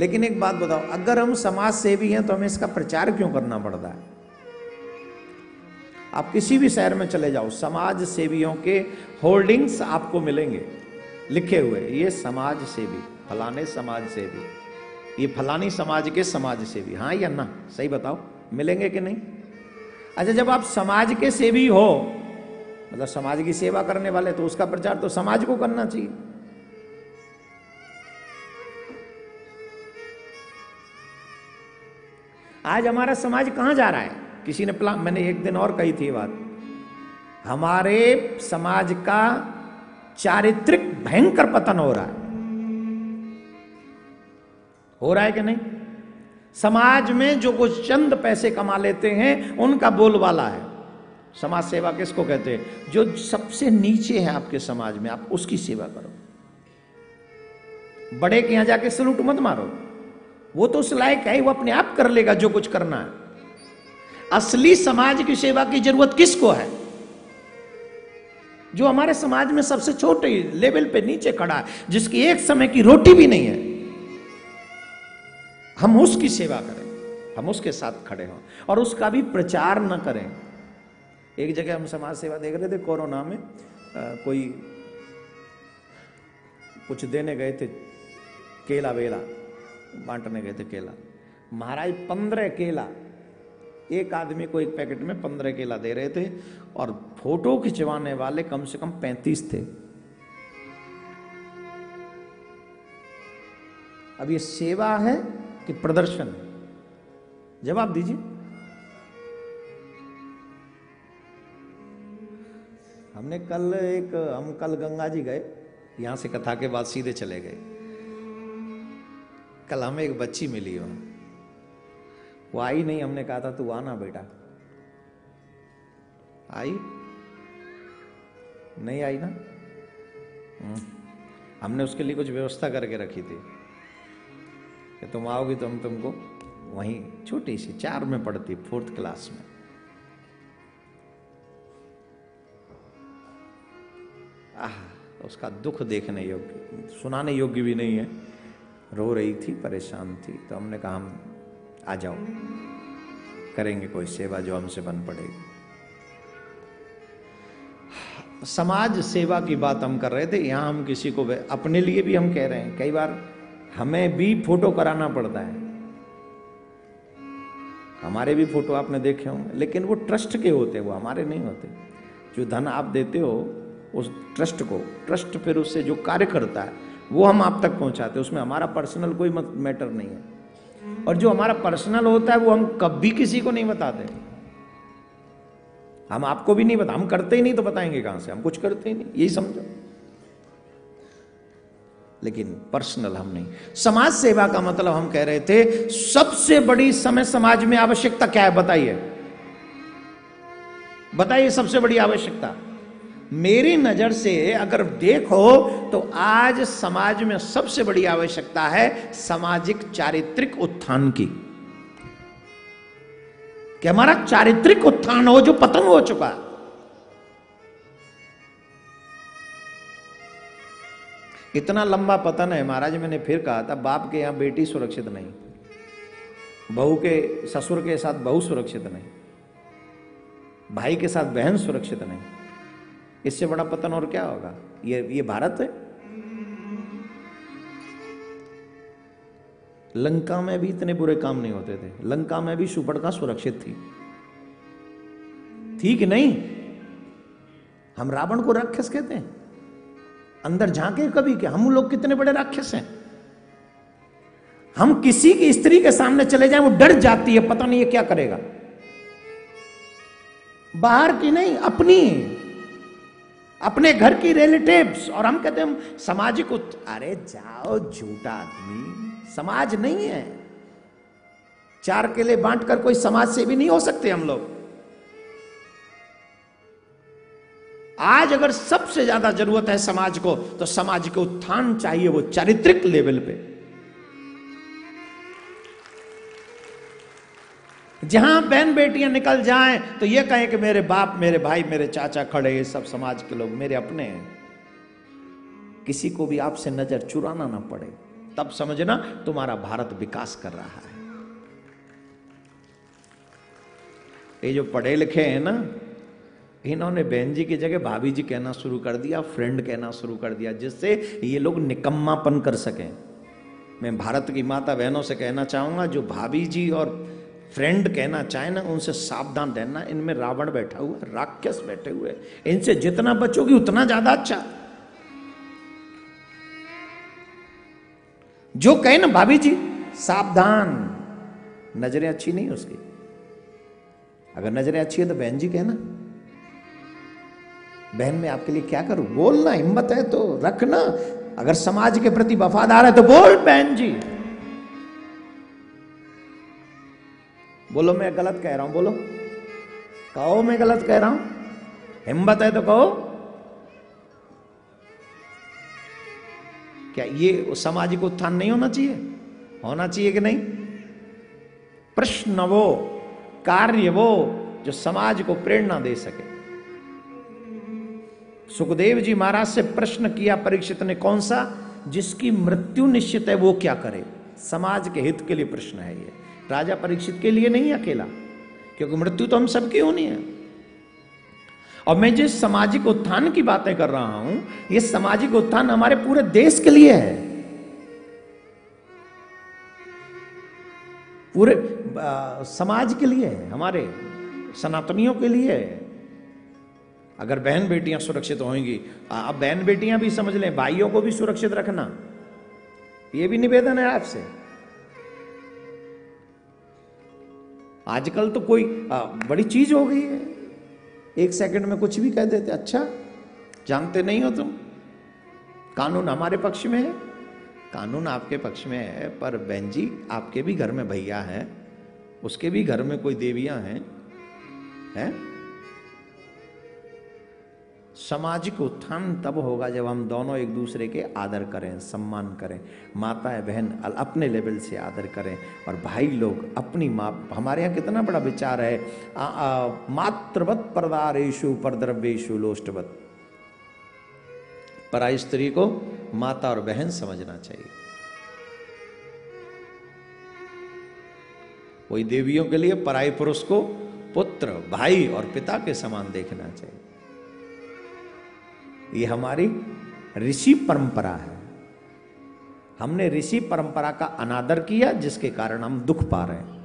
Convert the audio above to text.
लेकिन एक बात बताओ, अगर हम समाज सेवी हैं तो हमें इसका प्रचार क्यों करना पड़ता है? आप किसी भी शहर में चले जाओ समाज सेवियों के होर्डिंग्स आपको मिलेंगे। लिखे हुए, ये समाज सेवी फलाने समाज सेवी ये फलानी समाज के समाज सेवी हाँ या ना, सही बताओ, मिलेंगे कि नहीं? अच्छा जब आप समाज के सेवी हो मतलब समाज की सेवा करने वाले तो उसका प्रचार तो समाज को करना चाहिए। आज हमारा समाज कहाँ जा रहा है? किसी ने प्लान मैंने एक दिन और कही थी बात। हमारे समाज का चारित्रिक भयंकर पतन हो रहा है। हो रहा है कि नहीं? समाज में जो कुछ चंद पैसे कमा लेते हैं, उनका बोलबाला है। समाज सेवा किसको कहते हैं? जो सबसे नीचे है आपके समाज में, आप उसकी सेवा करो। बड़े के यहाँ जाके सलूट मत मारो। वो तो उस लायक है वो अपने आप कर लेगा जो कुछ करना है। असली समाज की सेवा की ज़रूरत किसको है? जो हमारे समाज में सबसे छोटे लेवल पे नीचे खड़ा है जिसकी एक समय की रोटी भी नहीं है हम उसकी सेवा करें हम उसके साथ खड़े हों और उसका भी प्रचार न करें। एक जगह हम समाज सेवा देख रहे थे कोरोना में आ, कोई कुछ देने गए थे केला वेला। बांटने गए थे केला। महाराज, पंद्रह केला। एक आदमी को एक पैकेट में पंद्रह केला दे रहे थे और फ़ोटो खिंचवाने वाले कम से कम पैंतीस थे। अब ये सेवा है कि प्रदर्शन है। जवाब दीजिए। हमने कल एक, हम कल गंगा जी गए, यहाँ से कथा के बाद सीधे चले गए। कल हमें एक बच्ची मिली हो। वो आई नहीं, हमने कहा था, तू आना बेटा। आई? नहीं आई ना? हम्म। हमने उसके लिए कुछ व्यवस्था करके रखी थी। कि तुम आओगी तो हम तुमको वहीं छोटी सी चार में पढ़ती, फोर्थ क्लास में। आह, उसका दुख देखने योग्य, सुनाने योग्य भी नहीं है। रो रही थी, परेशान थी। तो हमने कहा, हम आ जाओ। करेंगे कोई सेवा जो हमसे बन पड़ेगी। समाज सेवा की बात हम कर रहे थे। यहाँ हम किसी को अपने लिए भी हम कह रहे हैं। कई बार हमें भी फ़ोटो कराना पड़ता है। हमारे भी फ़ोटो आपने देखे होंगे लेकिन वो ट्रस्ट के होते हैं, वो हमारे नहीं होते। जो धन आप देते हो, उस ट्रस्ट को, ट्रस्ट फिर उससे जो कार्य करता है वो हम आप तक पहुंचाते हैं, उसमें हमारा पर्सनल कोई मैटर नहीं है। और जो हमारा पर्सनल होता है, वो हम कभी किसी को नहीं बताते। हम आपको भी नहीं बता, हम करते ही नहीं तो बताएँगे कहाँ से, हम कुछ करते ही नहीं, यही समझो। लेकिन पर्सनल हम नहीं। समाज सेवा का मतलब हम कह रहे थे, सबसे बड़ी समय समाज में आवश्यकता क्या है, बताइए। बताइए सबसे बड़ी आवश्यकता। मेरी नज़र से अगर देखो तो आज समाज में सबसे बड़ी आवश्यकता है सामाजिक चारित्रिक उत्थान की। कि हमारा चारित्रिक उत्थान हो जो पतन हो चुका। इतना लंबा पतन है, महाराज, मैंने फिर कहा था, बाप के यहाँ बेटी सुरक्षित नहीं। बहू के, ससुर के साथ बहू सुरक्षित नहीं। भाई के साथ बहन सुरक्षित नहीं। इससे बड़ा पतन और क्या होगा? ये ये भारत है? लंका में भी इतने बुरे काम नहीं होते थे। लंका में भी सुपर्णा सुरक्षित थी। थी कि नहीं? हम रावण को राक्षस कहते हैं। अंदर झांके कभी कि हम लोग कितने बड़े राक्षस हैं? हम किसी की स्त्री के सामने चले जाएँ, वो डर जाती है, पता नहीं ये क्या करेगा। बाहर की नहीं, अपनी। अपने घर की रिलेटिव्स और हम कहते हैं सामाजिक अरे जाओ, झूठा आदमी, समाज नहीं है। चार केले बांट कर कोई समाज से भी नहीं हो सकते हम लोग। आज अगर सबसे ज़्यादा ज़रूरत है समाज को तो समाज के उत्थान चाहिए वो चारित्रिक लेवल पे। जहाँ बहन बेटियाँ निकल जाएँ तो ये कहें कि मेरे बाप, मेरे भाई, मेरे चाचा खड़े ये सब समाज के लोग मेरे अपने हैं। किसी को भी आपसे नज़र चुराना ना पड़े। तब समझना, तुम्हारा भारत विकास कर रहा है। ये जो पढ़े लिखे हैं ना, इन्होंने बहन जी की जगह भाभी जी कहना शुरू कर दिया, फ्रेंड कहना शुरू कर दिया, जिससे ये लोग निकम्मापन कर सकें। मैं भारत की माता बहनों से कहना चाहूँगा, जो भाभी जी और फ्रेंड कहना, चाहे ना उनसे सावधान रहना, इनमें रावण बैठा हुआ राक्षस बैठे हुए इनसे जितना बचोगी, उतना ज़्यादा अच्छा। जो कहे ना, भाभी जी, सावधान। नज़रें अच्छी नहीं उसकी। अगर नज़रें अच्छी है तो बहन जी कहना, बहन, मैं आपके लिए क्या करूँ? बोलना हिम्मत है तो रखना। अगर समाज के प्रति वफादार है तो बोल बहन जी। बोलो, मैं गलत कह रहा हूँ, बोलो। कहो, मैं गलत कह रहा हूँ। हिम्मत है तो कहो। क्या ये सामाजिक उत्थान नहीं होना चाहिए? होना चाहिए कि नहीं? प्रश्न वो, कार्य वो, जो समाज को प्रेरणा दे सके। सुखदेव जी महाराज से प्रश्न किया परीक्षित ने, कौन सा? जिसकी मृत्यु निश्चित है, वो क्या करे? समाज के हित के लिए प्रश्न है ये। राजा परीक्षित के लिए नहीं अकेला क्योंकि मृत्यु तो हम सबकी होनी है। और मैं जिस सामाजिक उत्थान की बातें कर रहा हूँ ये सामाजिक उत्थान हमारे पूरे देश के लिए है। पूरे आ, समाज के लिए है हमारे सनातनियों के लिए है। अगर बहन बेटियाँ सुरक्षित होंगी अब बहन बेटियाँ भी समझ लें भाइयों को भी सुरक्षित रखना यह भी निवेदन है आपसे। आजकल तो कोई आ, बड़ी चीज़ हो गई है। एक सेकंड में कुछ भी कह देते अच्छा जानते नहीं हो तुम? कानून हमारे पक्ष में है। कानून आपके पक्ष में है पर बहन जी आपके भी घर में भैया है उसके भी घर में कोई देवियाँ हैं है? सामाजिक उत्थान तब होगा जब हम दोनों एक दूसरे के आदर करें, सम्मान करें। माता है बहन अपने लेवल से आदर करें और भाई लोग अपनी माँ, हमारे यहाँ कितना बड़ा विचार है मातृवत परदारेशु परद्रव्येशु लोष्टवत। पराई स्त्री को माता और बहन समझना चाहिए। वही देवियों के लिए पराई पुरुष को पुत्र, भाई और पिता के समान देखना चाहिए। ये हमारी ऋषि परंपरा है। हमने ऋषि परंपरा का अनादर किया, जिसके कारण हम दुख पा रहे हैं।